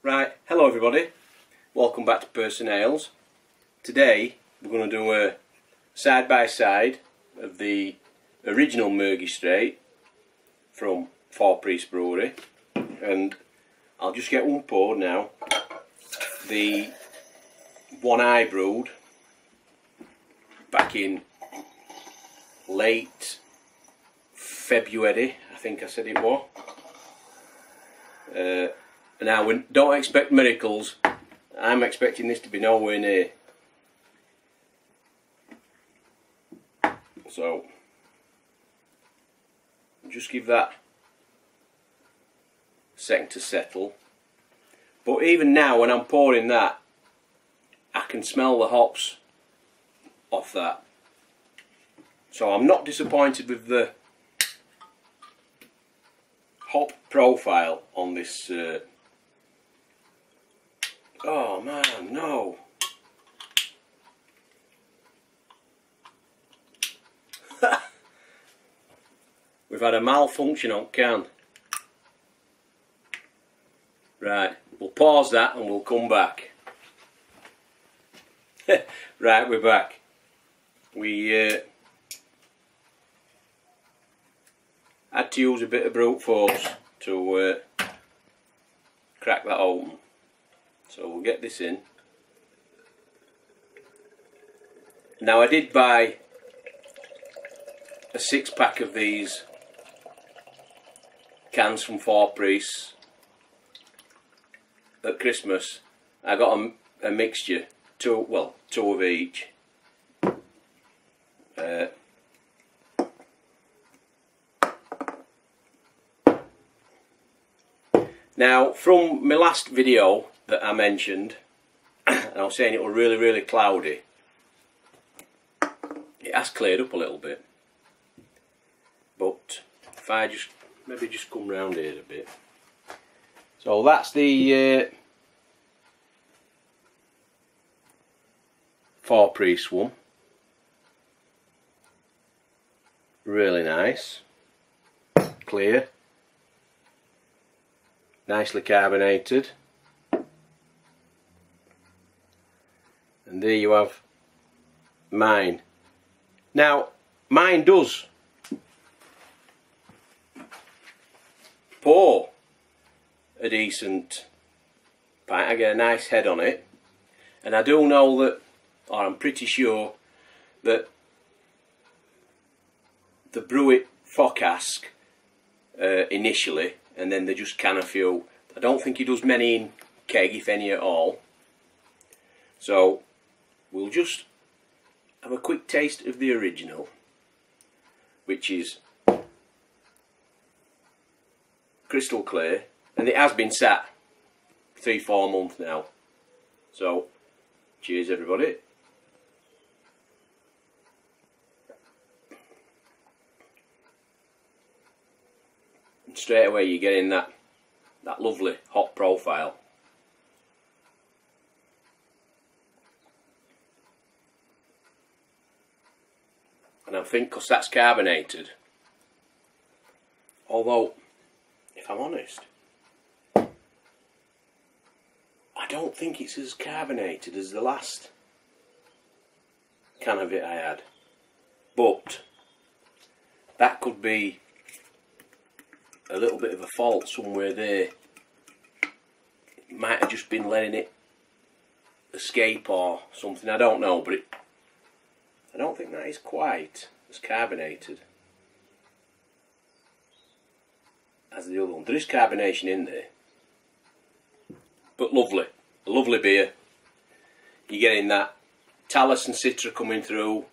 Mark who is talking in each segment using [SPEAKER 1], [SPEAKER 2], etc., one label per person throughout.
[SPEAKER 1] Right, hello everybody. Welcome back to Ales. Today we're going to do a side by side of the original Murgy Straight from Four Priest Brewery, and I'll just get one poured now. The one I brewed back in late February, I think I said it was. Uh, now, we don't expect miracles. I'm expecting this to be nowhere near. So, just give that a second to settle. But even now, when I'm pouring that, I can smell the hops off that. So I'm not disappointed with the hop profile on this. Uh... oh man, no. We've had a malfunction on can. Right, we'll pause that and we'll come back. right, we're back. We uh, had to use a bit of brute force to uh, crack that open. So we'll get this in. Now I did buy a six pack of these cans from Four Priests at Christmas. I got a, a mixture, two well, two of each. Uh, now, from my last video that I mentioned, and I was saying it was really, really cloudy, it has cleared up a little bit. But if I just maybe just come round here a bit. So that's the uh, Four Priest one. Really nice. Clear. Nicely carbonated. And there you have mine. Now, mine does pour a decent pint. I get a nice head on it. And I do know that, or I'm pretty sure, that the brew it for cask uh, initially and then they just can a few. I don't think he does many in keg, if any at all. So we'll just have a quick taste of the original, which is crystal clear, and it has been sat three, four months now. So, cheers everybody. Straight away you're getting that that lovely hop profile. And I think because that's carbonated, although if I'm honest, I don't think it's as carbonated as the last can of it I had. But that could be a little bit of a fault somewhere there. It might have just been letting it escape or something, I don't know, but it, I don't think that is quite as carbonated. as the other one. There is carbonation in there. But lovely. A lovely beer. You're getting that Talus and Citra coming through.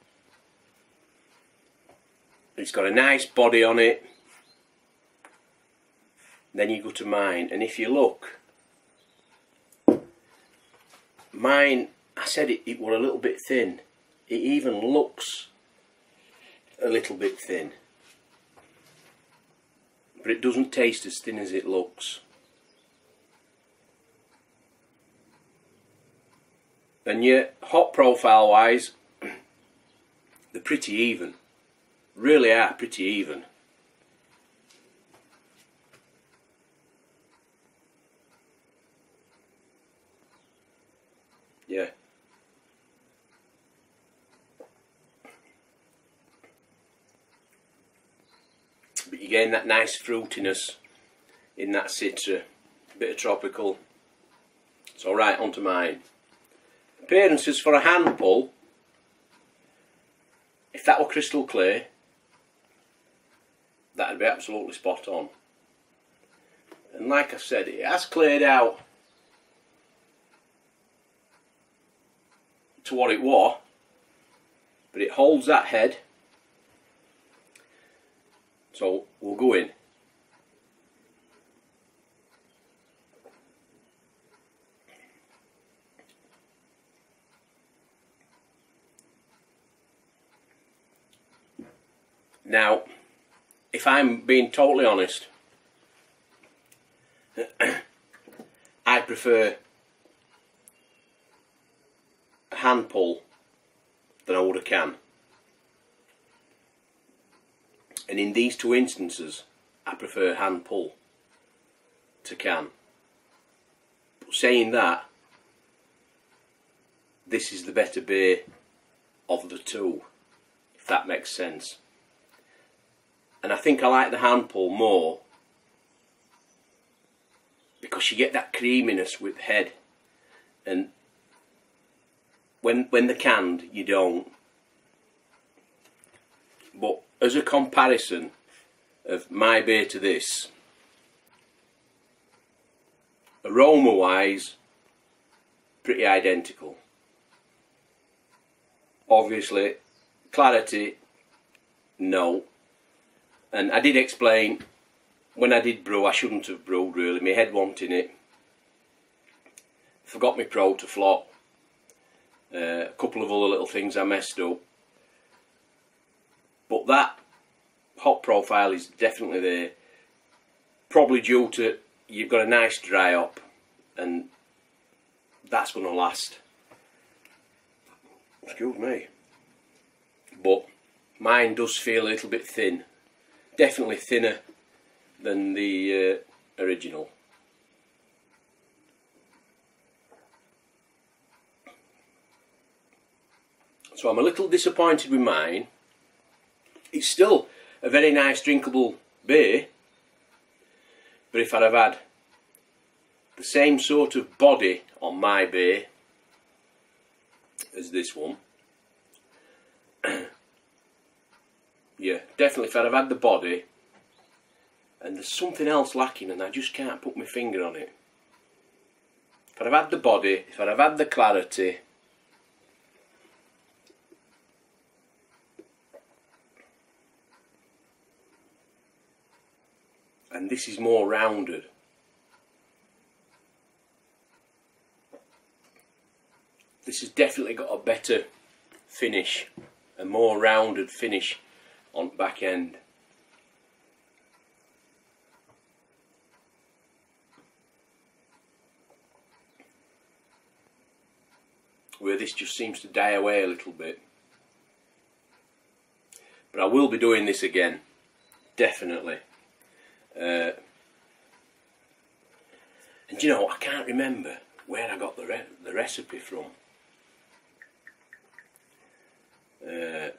[SPEAKER 1] It's got a nice body on it. Then you go to mine, and if you look, mine, I said it, it were a little bit thin. It even looks a little bit thin but it doesn't taste as thin as it looks. And yet, hop profile wise, they're pretty even. Really are pretty even. Yeah. But you gain that nice fruitiness in that citra, bit of tropical. So right onto mine. Appearances for a hand pull. If that were crystal clear, that'd be absolutely spot on. And like I said, it has cleared out to what it was, but it holds that head. So we'll go in. Now, if I'm being totally honest, I prefer a hand pull than I would a can. And in these two instances, I prefer hand pull to can. But saying that, this is the better beer of the two, if that makes sense. And I think I like the hand pull more because you get that creaminess with the head. And when when the canned you don't. But as a comparison of my beer to this aroma wise pretty identical obviously clarity no and I did explain when I did brew, I shouldn't have brewed really. My head wanting it. Forgot my Protofloc. Uh, a couple of other little things I messed up. But that hop profile is definitely there. Probably due to you've got a nice dry hop and that's going to last. Excuse me. But mine does feel a little bit thin definitely thinner than the uh, original. So I'm a little disappointed with mine. It's still a very nice drinkable beer, but if I'd have had the same sort of body on my beer as this one, yeah, definitely if I'd have had the body and there's something else lacking and I just can't put my finger on it. If I'd have had the body, if I'd have had the clarity, and this is more rounded. This has definitely got a better finish, a more rounded finish on back end. Where this just seems to die away a little bit. But I will be doing this again, definitely. Uh, and you know, I can't remember where I got the re the recipe from. Uh,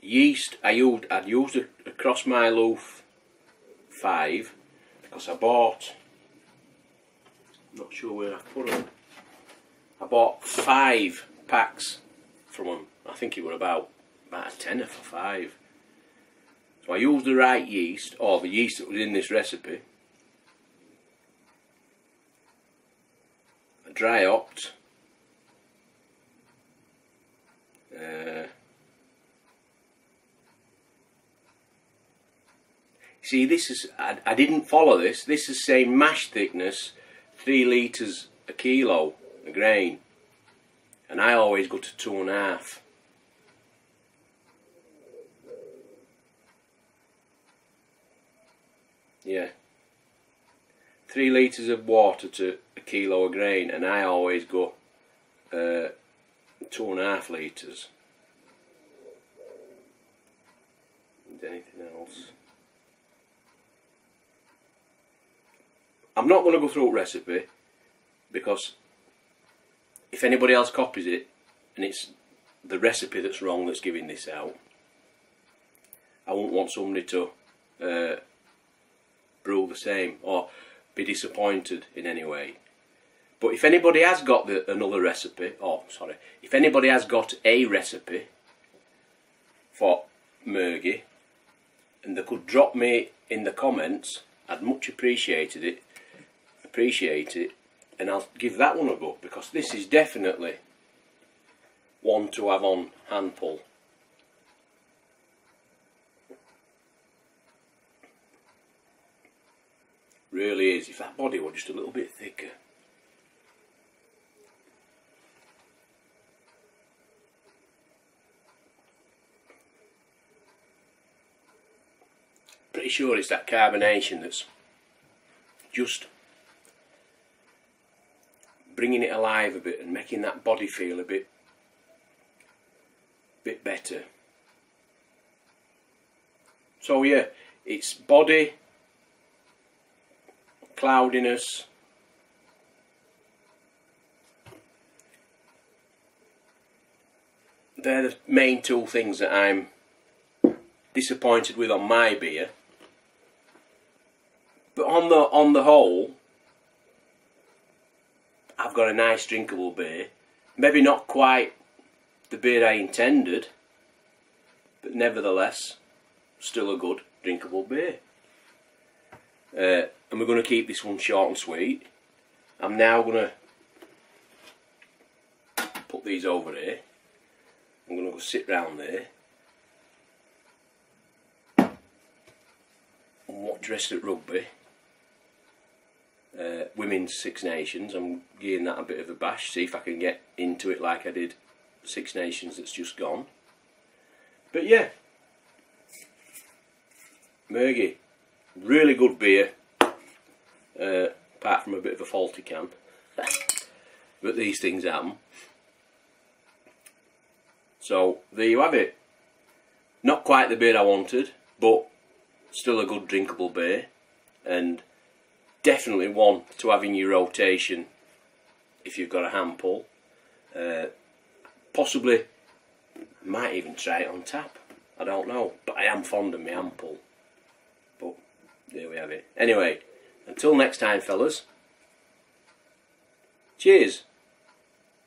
[SPEAKER 1] yeast I used I'd used a, a Crossmyloof five because I bought not sure where I put them I bought five packs from them I think it were about about a tenner for five so I used the right yeast or the yeast that was in this recipe I dry hopped uh, See, this is, I, I didn't follow this. This is saying mash thickness, 3 litres a kilo, a grain. And I always go to two and a half. Yeah. Three litres of water to a kilo of grain, and I always go uh, two and a half litres. anything else? I'm not going to go through a recipe because if anybody else copies it and it's the recipe that's wrong that's giving this out, I won't want somebody to uh, brew the same or be disappointed in any way. But if anybody has got the, another recipe, oh sorry, if anybody has got a recipe for Murgy and they could drop me in the comments, I'd much appreciated it. Appreciate it, and I'll give that one a go because this is definitely one to have on hand pull. Really is. If that body were just a little bit thicker. Pretty sure it's that carbonation that's just bringing it alive a bit and making that body feel a bit bit better. So yeah, it's body, cloudiness, they're the main two things that I'm disappointed with on my beer. But on the on the whole, I've got a nice drinkable beer. Maybe not quite the beer I intended, but nevertheless, still a good drinkable beer. Uh, and we're going to keep this one short and sweet. I'm now going to put these over here. I'm going to go sit round there and watch rest of rugby. Uh, women's Six Nations. I'm giving that a bit of a bash, see if I can get into it like I did Six Nations that's just gone. But yeah, Murgy, really good beer, uh, apart from a bit of a faulty can. but these things happen. So there you have it. Not quite the beer I wanted, but still a good drinkable beer, and definitely one to have in your rotation if you've got a hand pull. Uh, possibly might even try it on tap. I don't know, but I am fond of my hand pull. There we have it. Anyway, until next time, fellas. Cheers.